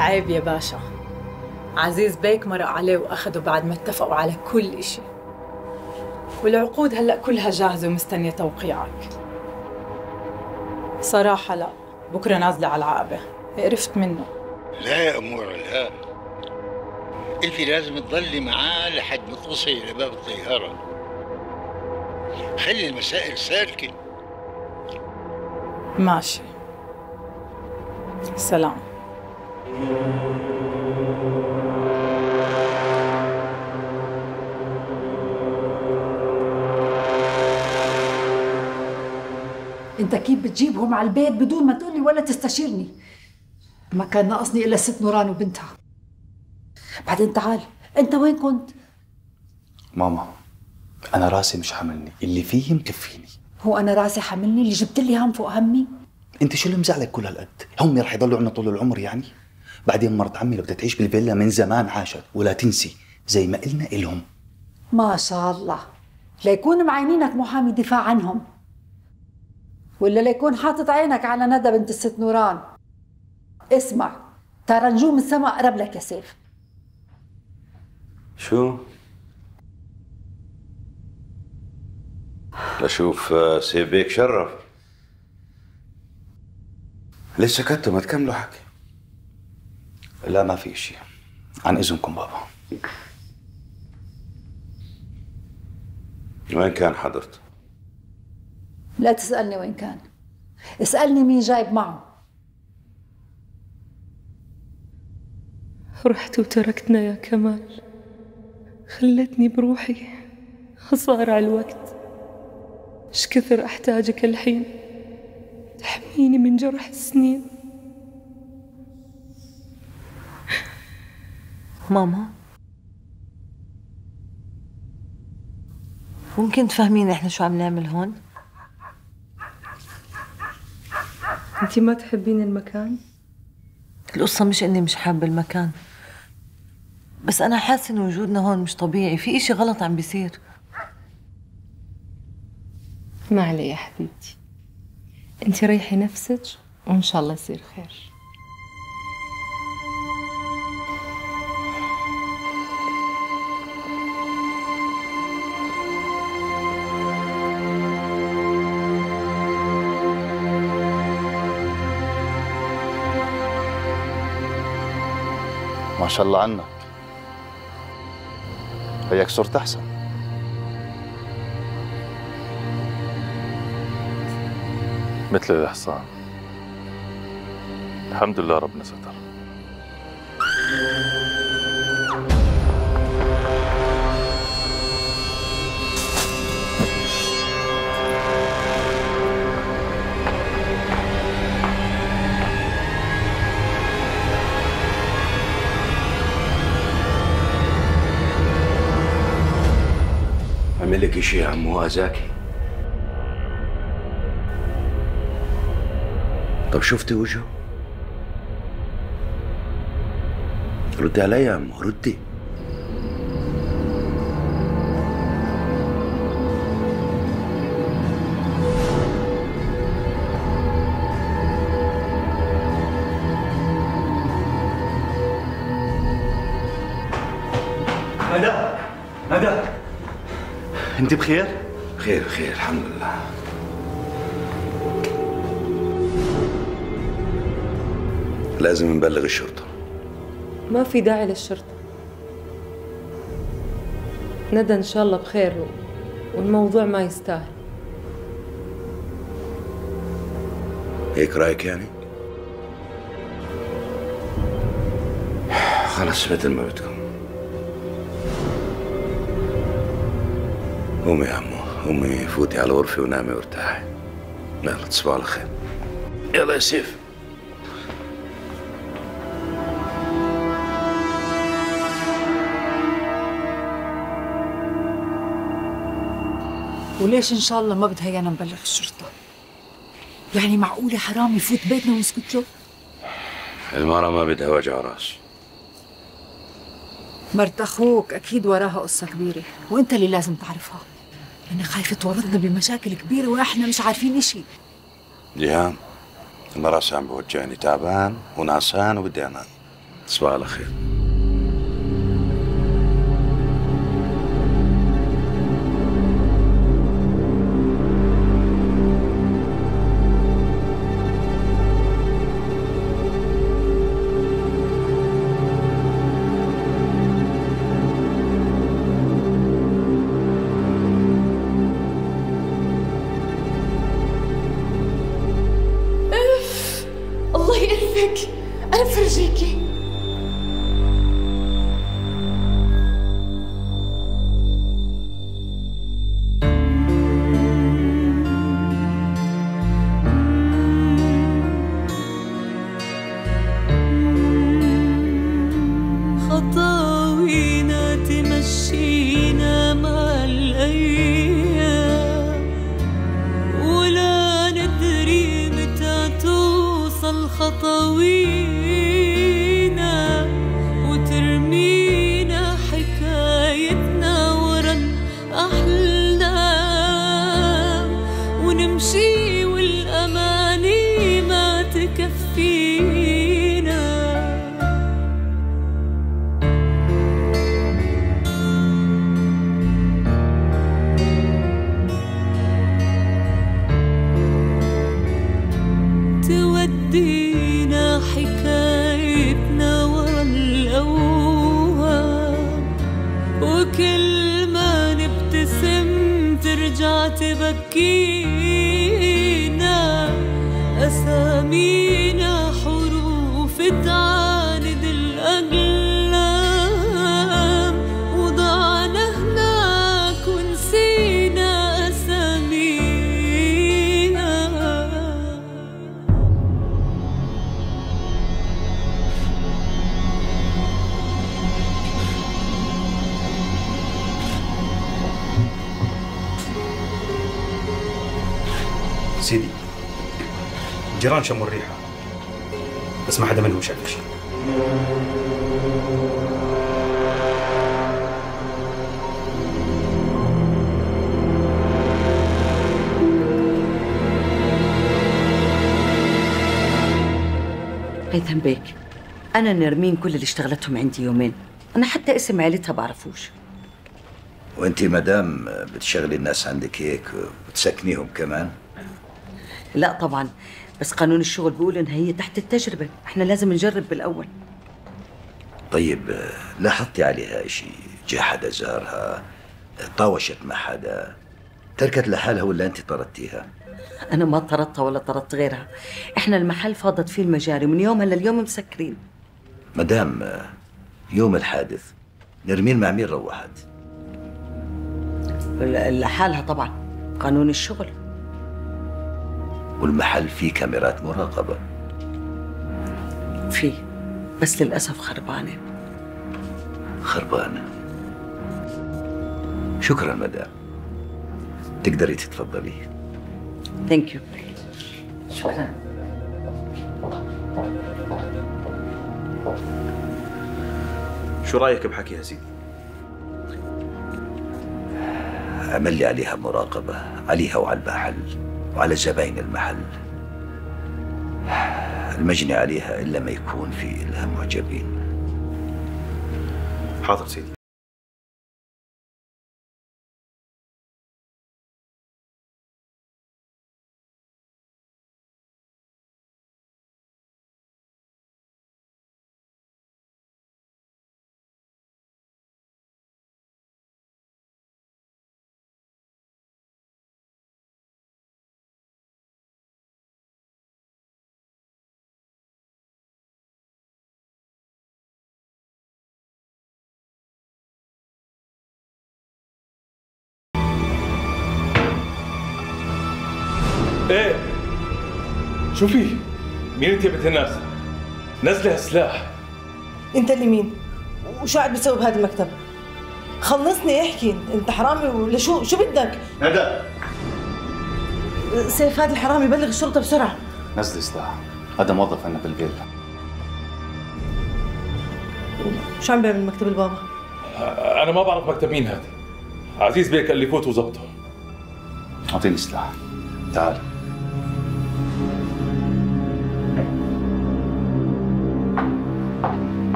عيب يا باشا. عزيز بيك مرق عليه وأخده بعد ما اتفقوا على كل إشي. والعقود هلأ كلها جاهزة ومستنية توقيعك. صراحة لا بكرة نازلة على العقبة. قرفت منه. لا يا أمورة لا. أنت لازم تضلي معاه لحد ما توصلي لباب الطيارة. خلي المسائل سالكة. ماشي. سلام. انت كيف بتجيبهم على البيت بدون ما تقولي ولا تستشيرني؟ ما كان ناقصني إلا ست نوران وبنتها. بعدين تعال انت وين كنت؟ ماما أنا راسي مش حاملني اللي فيه مكفيني هو أنا راسي حاملني؟ اللي جبت لي هم فوق همي؟ أنت شو اللي مزعلك كل هالقد؟ هم رح يضلوا عنا طول العمر يعني؟ بعدين مرت عمي لو بدها تعيش بالفيلا من زمان عاشت ولا تنسي زي ما قلنا إلهم. ما شاء الله. ليكون معينينك محامي دفاع عنهم. ولا ليكون حاطط عينك على ندى بنت الست نوران. اسمع ترى نجوم السماء قرب لك يا سيف. شو؟ لشوف آه، سيف بيك شرف. ليش سكتوا؟ ما تكملوا حكي. لا ما في شيء. عن إذنكم بابا. وين كان حضرته؟ لا تسألني وين كان. اسألني مين جايب معه. رحت وتركتنا يا كمال. خلتني بروحي. صار على الوقت. إيش كثر أحتاجك الحين؟ تحميني من جرح السنين. ماما؟ ممكن تفهميني إحنا شو عم نعمل هون؟ انت ما تحبين المكان؟ القصة مش إني مش حابة المكان. بس أنا حاسة إن وجودنا هون مش طبيعي. في إشي غلط عم بيصير. ما علي يا حبيبتي. انت ريحي نفسك وإن شاء الله يصير خير. ما شاء الله عنك هيك صرت أحسن. مثل الحصان الحمد لله ربنا ستر. عمل لك شيء يا عمو أذاكي طب شفتي وجهه؟ ردي علي يا عمو ردي أنت بخير؟ خير خير الحمد لله. لازم نبلغ الشرطة. ما في داعي للشرطة. ندى إن شاء الله بخير والموضوع ما يستاهل. هيك رأيك يعني؟ خلص مثل ما بدكم. قومي يا عمو قومي فوتي على غرفة ونامي وارتاحي يلا تصبحوا على خير يلا يا سيف وليش إن شاء الله ما بتهيأنا نبلغ الشرطة؟ يعني معقولة حرام يفوت بيتنا ونسكت له المرة ما بدها وجع رأس. مرت أخوك أكيد وراها قصة كبيرة. وإنت اللي لازم تعرفها. أنا خايفة تورطنا بمشاكل كبيرة وإحنا مش عارفين اشي جيهان أنا راسي عم تعبان ونعسان وبدي أنام. تصبح على خير. تبكينا أسامينا سيدي. الجيران شموا الريحة. بس ما حدا منهم شاف شيء. هيثم بيك أنا نرمين كل اللي اشتغلتهم عندي يومين. أنا حتى اسم عيلتها بعرفوش. وانت مدام بتشغلي الناس عندك هيك وتسكنيهم كمان؟ لا طبعا بس قانون الشغل بيقول إن هي تحت التجربة. إحنا لازم نجرب بالأول. طيب لاحظتي عليها شيء جا حدا زارها طاوشت مع حدا. تركت لحالها ولا أنت طردتيها؟ أنا ما طردتها ولا طردت غيرها. إحنا المحل فاضت فيه المجاري من يومها لليوم مسكرين. مدام يوم الحادث نرمين مع مين روحت؟ لحالها طبعا. قانون الشغل. والمحل فيه كاميرات مراقبة. فيه بس للأسف خربانة. خربانة. شكرا مدام. تقدري تتفضلي. ثانك يو شكرا. شو رأيك بحكي يا سيدي عمل لي عليها مراقبة عليها وعلى المحل. وعلى زباين المحل. المجني عليها إلا ما يكون في لها معجبين. حاضر سيدي. إيه شو في؟ مين انت يا بنت الناس؟ نزلي هالسلاح انت اللي مين؟ وشو قاعد بتسوي بهذا المكتب؟ خلصني احكي انت حرامي ولا شو شو بدك؟ ندى سيف هذا الحرامي بلغ الشرطة بسرعة نزلي سلاح هذا موظف عندنا بالفيلا شو عم بيعمل مكتب البابا؟ أنا ما بعرف مكتب مين هذا عزيز بيك قال لي فوت وزبطه أعطيني سلاح تعال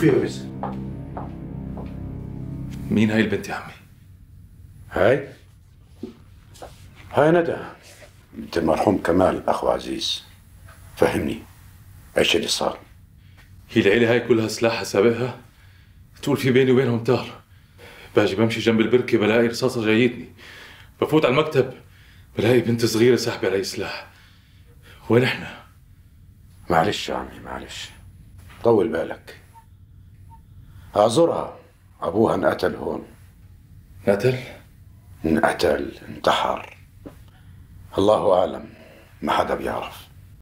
فيها بس. مين هاي البنت يا عمي؟ هاي؟ هاي ندى. بنت المرحوم كمال أخو عزيز. فهمني. إيش اللي صار؟ هي العيلة هاي كلها سلاحها سابقها تقول في بيني وبينهم تار باجي بمشي جنب البركة بلاقي رصاصة جايتني. بفوت على المكتب بلاقي بنت صغيرة ساحبة علي سلاح. وين إحنا؟ معلش يا عمي معلش. طول بالك. اعذرها. أبوها انقتل هون. انقتل؟ انقتل انتحر. الله أعلم ما حدا بيعرف.